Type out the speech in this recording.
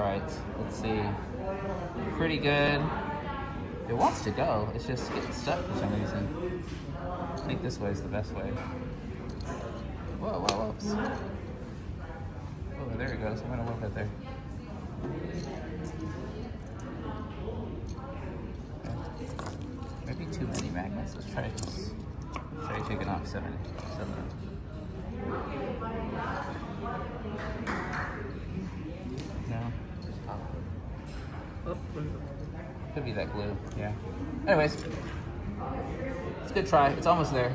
right, let's see. Pretty good. It wants to go. It's just getting stuck for some reason. I think this way is the best way. Whoa, whoa, whoops. Oh, there it goes. I'm gonna look at there. Maybe too many magnets. Let's try. Try taking off seven. seven. No. Oh, Could be that glue, yeah. Anyways, it's a good try. It's almost there.